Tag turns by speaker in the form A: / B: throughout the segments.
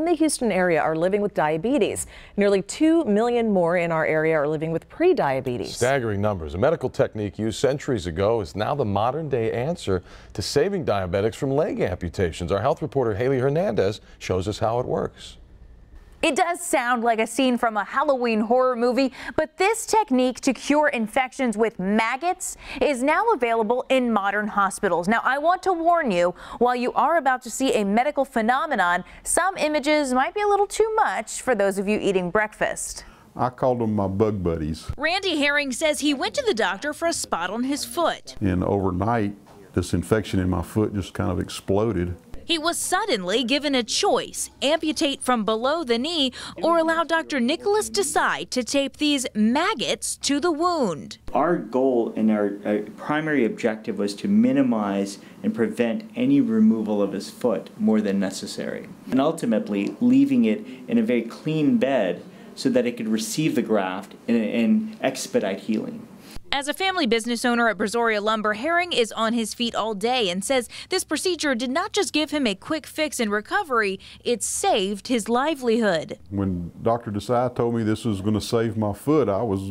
A: in the Houston area are living with diabetes. Nearly 2 million more in our area are living with prediabetes.
B: Staggering numbers. A medical technique used centuries ago is now the modern day answer to saving diabetics from leg amputations. Our health reporter Haley Hernandez shows us how it works.
C: It does sound like a scene from a Halloween horror movie, but this technique to cure infections with maggots is now available in modern hospitals. Now, I want to warn you, while you are about to see a medical phenomenon, some images might be a little too much for those of you eating breakfast.
D: I called them my bug buddies.
E: Randy Herring says he went to the doctor for a spot on his foot.
D: And overnight, this infection in my foot just kind of exploded.
E: He was suddenly given a choice amputate from below the knee or allow Dr. Nicholas Desai to tape these maggots to the wound.
F: Our goal and our, our, primary objective was to minimize and prevent any removal of his foot more than necessary, and ultimately leaving it in a very clean bed so that it could receive the graft and, and expedite healing.
E: As a family business owner at Brazoria Lumber, Herring is on his feet all day and says this procedure did not just give him a quick fix in recovery, it saved his livelihood.
D: When Dr. Desai told me this was going to save my foot, I was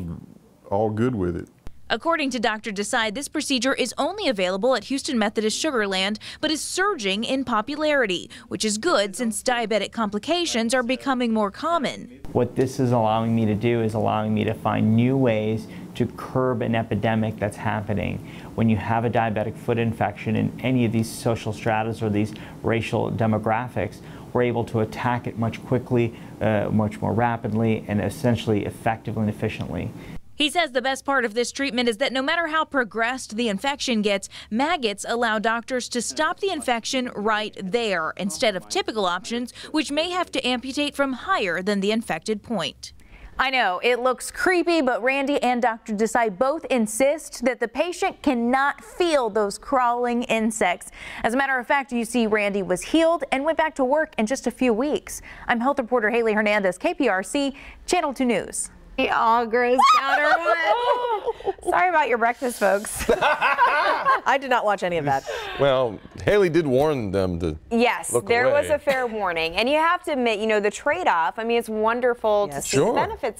D: all good with it.
E: According to Dr. Desai, this procedure is only available at Houston Methodist Sugar Land, but is surging in popularity, which is good since diabetic complications are becoming more common.
G: What this is allowing me to do is allowing me to find new ways to curb an epidemic that's happening. When you have a diabetic foot infection in any of these social stratas or these racial demographics, we're able to attack it much quickly, uh, much more rapidly, and essentially effectively and efficiently.
E: He says the best part of this treatment is that no matter how progressed the infection gets, maggots allow doctors to stop the infection right there instead of typical options, which may have to amputate from higher than the infected point.
C: I know it looks creepy, but Randy and Dr. Desai both insist that the patient cannot feel those crawling insects. As a matter of fact, you see Randy was healed and went back to work in just a few weeks. I'm health reporter Haley Hernandez, KPRC, Channel 2 News.
H: All grossed out or what? Sorry about your breakfast, folks.
A: I did not watch any of that.
B: Well, Haley did warn them to.
H: Yes, there
B: away.
H: was a fair warning. And you have to admit, you know, the trade off, I mean, it's wonderful yes. to see
B: sure.
H: the benefits